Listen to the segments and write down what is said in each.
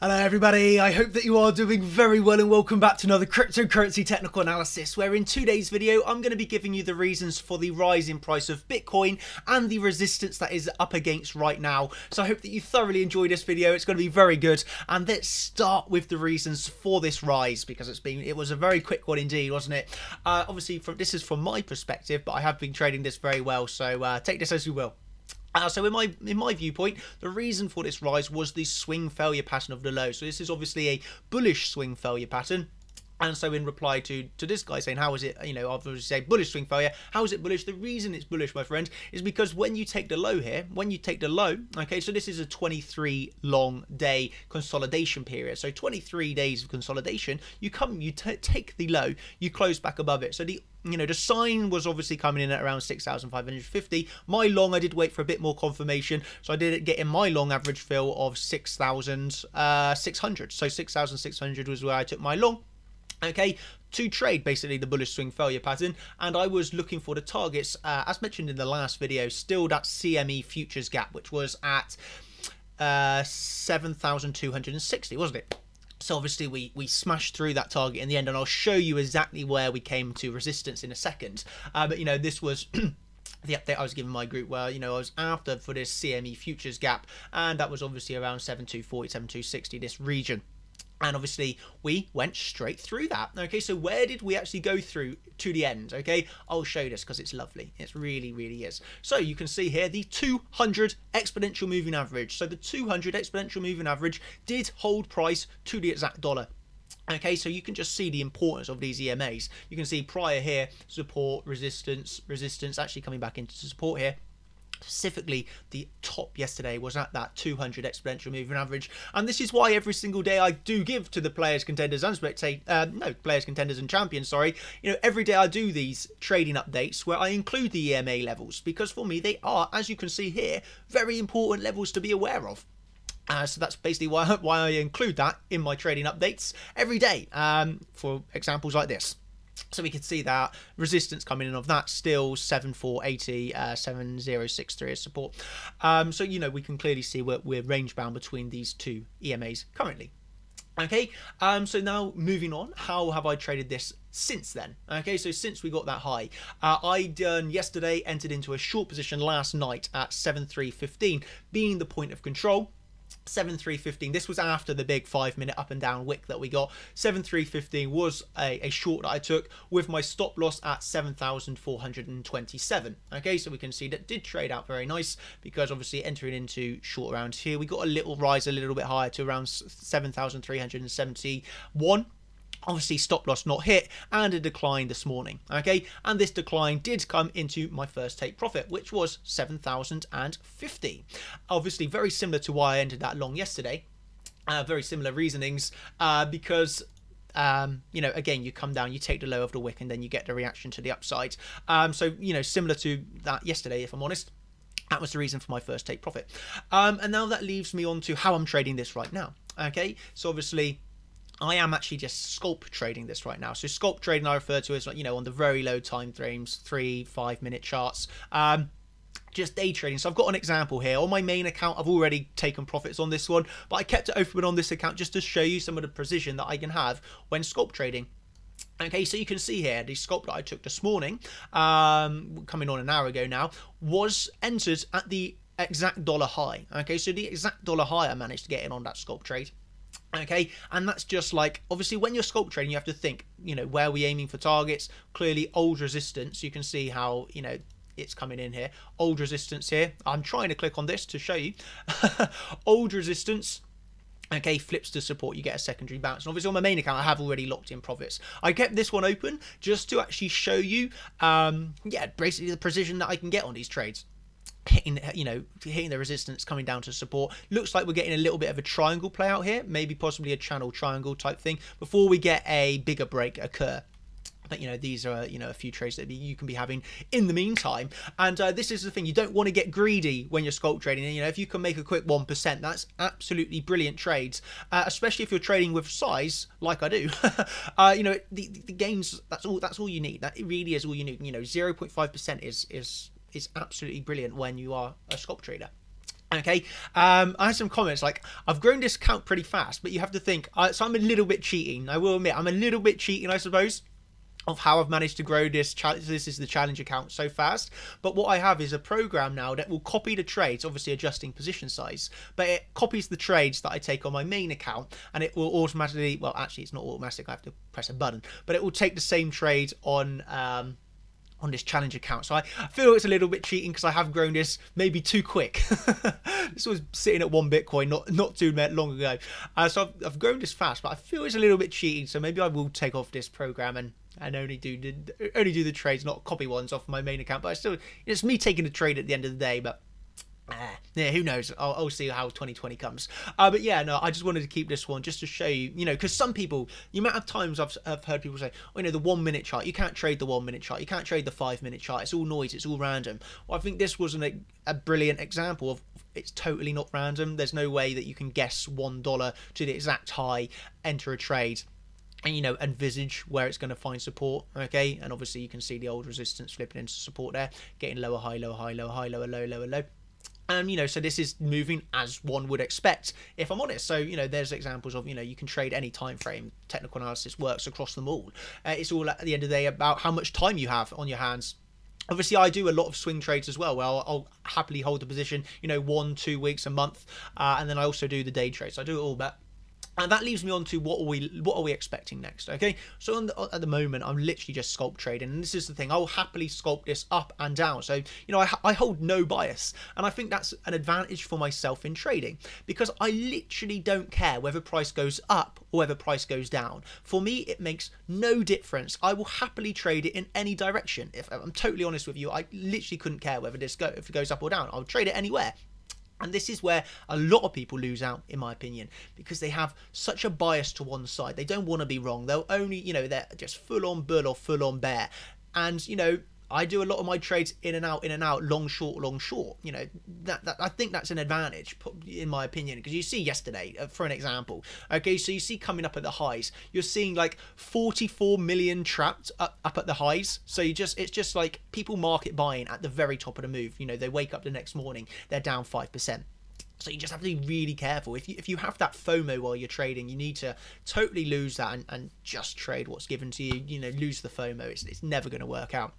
Hello, everybody. I hope that you are doing very well and welcome back to another cryptocurrency technical analysis. Where in today's video, I'm going to be giving you the reasons for the rise in price of Bitcoin and the resistance that is up against right now. So I hope that you thoroughly enjoy this video. It's going to be very good. And let's start with the reasons for this rise because it's been it was a very quick one indeed, wasn't it? Uh, obviously, from this is from my perspective, but I have been trading this very well. So uh, take this as you will. Uh, so in my in my viewpoint, the reason for this rise was the swing failure pattern of the low. So this is obviously a bullish swing failure pattern. And so in reply to, to this guy saying, how is it, you know, obviously say bullish swing failure, how is it bullish? The reason it's bullish, my friend, is because when you take the low here, when you take the low, okay, so this is a 23 long day consolidation period. So 23 days of consolidation, you come, you take the low, you close back above it. So the you know, the sign was obviously coming in at around 6,550. My long, I did wait for a bit more confirmation. So I did get in my long average fill of 6,600. Uh, so 6,600 was where I took my long okay to trade basically the bullish swing failure pattern. And I was looking for the targets uh, as mentioned in the last video still that CME futures gap which was at uh, 7,260 wasn't it? So obviously we we smashed through that target in the end and I'll show you exactly where we came to resistance in a second. Uh, but you know this was the update I was giving my group where you know I was after for this CME futures gap and that was obviously around 7240 7260 this region and obviously we went straight through that. Okay so where did we actually go through to the end? Okay i'll show you this because it's lovely. It really really is. So you can see here the 200 exponential moving average. So the 200 exponential moving average did hold price to the exact dollar. Okay, so you can just see the importance of these EMAs. You can see prior here, support, resistance, resistance, actually coming back into support here specifically the top yesterday was at that 200 exponential moving average. And this is why every single day I do give to the players contenders and spectate uh, no players contenders and champions sorry. You know every day I do these trading updates where I include the EMA levels because for me they are as you can see here very important levels to be aware of. Uh, so that's basically why, why I include that in my trading updates every day um, for examples like this. So we can see that resistance coming in of that still 7480, uh, 7063 as support. Um, so, you know, we can clearly see we're, we're range bound between these two EMAs currently. Okay, um, so now moving on, how have I traded this since then? Okay, so since we got that high, uh, I done yesterday entered into a short position last night at 7315, being the point of control. 7315 this was after the big five minute up and down wick that we got. 7315 was a, a short that i took with my stop loss at 7427 okay so we can see that did trade out very nice because obviously entering into short rounds here we got a little rise a little bit higher to around 7371 obviously stop loss not hit and a decline this morning okay and this decline did come into my first take profit which was 7050 obviously very similar to why i entered that long yesterday uh, very similar reasonings uh, because um, you know, again, you come down, you take the low of the wick, and then you get the reaction to the upside. Um, so, you know, similar to that yesterday, if I'm honest. That was the reason for my first take profit. Um, and now that leaves me on to how I'm trading this right now. Okay, so obviously I am actually just scalp trading this right now. So scalp trading I refer to as like, you know, on the very low time frames, three, five minute charts. Um, just day trading. So I've got an example here. On my main account, I've already taken profits on this one, but I kept it open on this account just to show you some of the precision that I can have when scalp trading. Okay, so you can see here the scalp that I took this morning, um, coming on an hour ago now, was entered at the exact dollar high. Okay, so the exact dollar high I managed to get in on that scalp trade. Okay, and that's just like obviously when you're scalp trading, you have to think, you know, where are we aiming for targets? Clearly, old resistance. You can see how you know it's coming in here. Old resistance here. I'm trying to click on this to show you. old resistance. Okay, flips to support, you get a secondary bounce. And obviously on my main account, I have already locked in profits. I kept this one open just to actually show you, um, yeah, basically the precision that I can get on these trades hitting you know hitting the resistance coming down to support. Looks like we're getting a little bit of a triangle play out here maybe possibly a channel triangle type thing before we get a bigger break occur. But you know these are you know a few trades that you can be having in the meantime. And uh, this is the thing you don't want to get greedy when you're scalp trading. And you know if you can make a quick 1% that's absolutely brilliant trades uh, especially if you're trading with size like I do. Uh, you know the, the gains that's all that's all you need. That really is all you need. You know 0.5% is is is absolutely brilliant when you are a scalp trader. Okay, um, I had some comments like I've grown this account pretty fast, but you have to think. I, so I'm a little bit cheating. I will admit I'm a little bit cheating, I suppose of how I've managed to grow this. This is the challenge account so fast. But what I have is a program now that will copy the trades, obviously adjusting position size, but it copies the trades that I take on my main account and it will automatically, well, actually, it's not automatic. I have to press a button, but it will take the same trade on. Um, on this challenge account. So I feel it's a little bit cheating because I have grown this maybe too quick. this was sitting at one Bitcoin not not too long ago. Uh, so I've, I've, grown this fast, but I feel it's a little bit cheating. So maybe I will take off this program and and only do the only do the trades, not copy ones off my main account. But I still, it's me taking the trade at the end of the day. But yeah, who knows? I'll, I'll, see how 2020 comes. Uh, but yeah, no, I just wanted to keep this one just to show you, you know, because some people, the amount of times I've, I've heard people say, oh, you know, the one minute chart, you can't trade the one minute chart, you can't trade the five minute chart, it's all noise, it's all random. Well, I think this was an, a brilliant example of it's totally not random. There's no way that you can guess $1 to the exact high, enter a trade and you know envisage where it's going to find support okay and obviously you can see the old resistance flipping into support there getting lower high lower high lower high lower low lower low and you know so this is moving as one would expect if i'm honest. So you know there's examples of you know you can trade any time frame. Technical analysis works across them all. Uh, it's all at the end of the day about how much time you have on your hands. Obviously, I do a lot of swing trades as well, where I'll, I'll happily hold the position, you know, one, two weeks, a month, uh, and then I also do the day trades. So I do it all, but and that leaves me on to what are we what are we expecting next okay? So the, at the moment i'm literally just scalp trading and this is the thing i'll happily scalp this up and down. So you know I, I hold no bias and i think that's an advantage for myself in trading because i literally don't care whether price goes up or whether price goes down. For me it makes no difference. I will happily trade it in any direction. If i'm totally honest with you i literally couldn't care whether this go if it goes up or down. I'll trade it anywhere and this is where a lot of people lose out, in my opinion, because they have such a bias to one side. They don't want to be wrong. They'll only, you know, they're just full on bull or full on bear. And, you know, I do a lot of my trades in and out, in and out, long, short, long, short. You know, that, that I think that's an advantage, in my opinion, because you see yesterday, uh, for an example, okay, so you see coming up at the highs, you're seeing like 44 million trapped up, up at the highs. So you just, it's just like people market buying at the very top of the move. You know, they wake up the next morning, they're down 5%. So you just have to be really careful. If you if you have that FOMO while you're trading, you need to totally lose that and, and just trade what's given to you. You know, lose the FOMO. It's, it's never going to work out.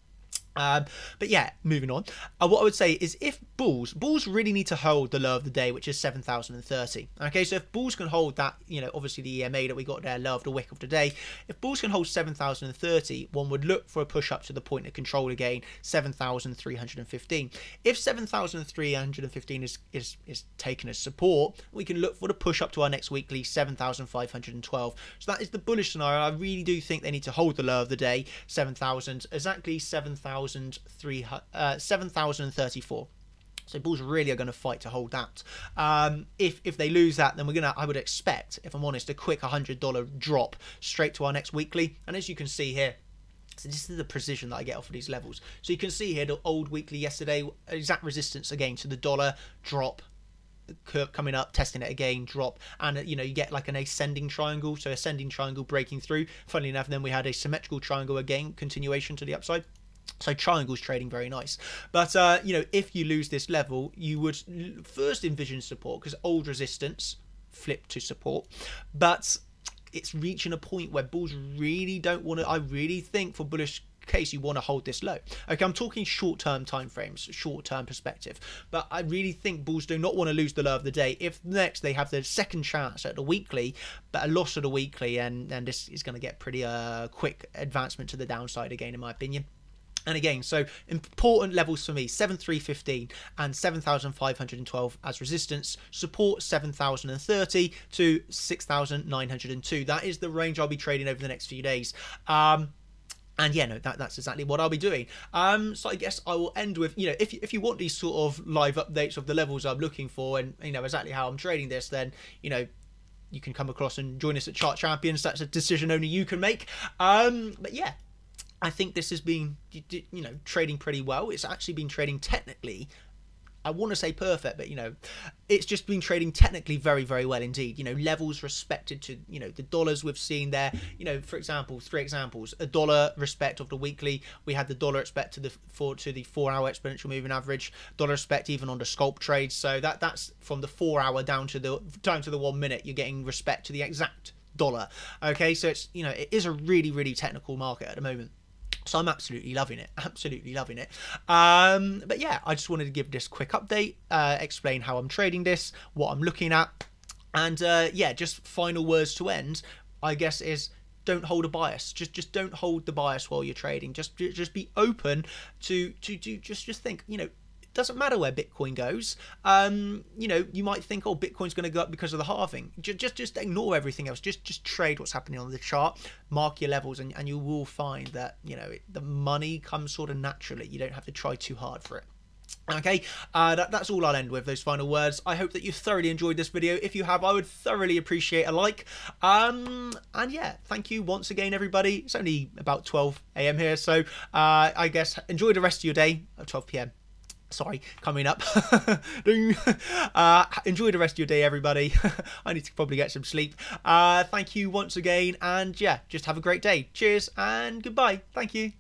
Um, but yeah, moving on. Uh, what I would say is if bulls, bulls really need to hold the low of the day, which is 7,030. Okay, so if bulls can hold that, you know, obviously the EMA that we got there, low of the wick of the day, if bulls can hold 7,030, one would look for a push up to the point of control again, 7,315. If 7,315 is, is, is taken as support, we can look for the push up to our next weekly, 7,512. So that is the bullish scenario. I really do think they need to hold the low of the day, 7,000, exactly 7,000. 7,034. Uh, so Bulls really are going to fight to hold that. Um, if if they lose that, then we're gonna. I would expect, if I'm honest, a quick $100 drop straight to our next weekly. And as you can see here, so this is the precision that I get off of these levels. So you can see here the old weekly yesterday, exact resistance again to the dollar drop coming up, testing it again, drop, and you know you get like an ascending triangle, so ascending triangle breaking through. Funnily enough, then we had a symmetrical triangle again, continuation to the upside. So triangles trading very nice, but uh, you know if you lose this level, you would first envision support because old resistance flip to support, but it's reaching a point where bulls really don't want to. I really think for bullish case you want to hold this low. Okay, I'm talking short-term time frames, short-term perspective, but I really think bulls do not want to lose the low of the day. If next they have the second chance at the weekly, but a loss of the weekly, and and this is going to get pretty uh quick advancement to the downside again, in my opinion. And again, so important levels for me 7315 and 7512 as resistance, support 7030 to 6902. That is the range I'll be trading over the next few days. Um, and yeah, no, that, that's exactly what I'll be doing. Um, so I guess I will end with, you know, if, if you want these sort of live updates of the levels I'm looking for and, you know, exactly how I'm trading this, then, you know, you can come across and join us at Chart Champions. That's a decision only you can make. Um, but yeah, I think this has been, you know, trading pretty well. It's actually been trading technically I want to say perfect, but you know, it's just been trading technically very, very well indeed. You know, levels respected to you know the dollars we've seen there. You know, for example, three examples: a dollar respect of the weekly. We had the dollar respect to the four to the four-hour exponential moving average. Dollar respect even on the scalp trades. So that that's from the four-hour down to the down to the one minute. You're getting respect to the exact dollar. Okay, so it's you know it is a really, really technical market at the moment. So I'm absolutely loving it, absolutely loving it. Um, but yeah, I just wanted to give this quick update, uh, explain how I'm trading this, what I'm looking at, and uh, yeah, just final words to end. I guess is don't hold a bias. Just just don't hold the bias while you're trading. Just just be open to to to just just think. You know, doesn't matter where Bitcoin goes. Um, you know, you might think, oh, Bitcoin's going to go up because of the halving. Just, just, just ignore everything else. Just, just trade what's happening on the chart. Mark your levels, and, and you will find that you know it, the money comes sort of naturally. You don't have to try too hard for it. Okay, uh, that, that's all I'll end with, those final words. I hope that you thoroughly enjoyed this video. If you have, I would thoroughly appreciate a like. Um, and yeah, thank you once again, everybody. It's only about 12 a.m. here, so uh, I guess enjoy the rest of your day at 12 p.m sorry, coming up. uh, enjoy the rest of your day, everybody. I need to probably get some sleep. Uh, thank you once again, and yeah, just have a great day. Cheers and goodbye. Thank you.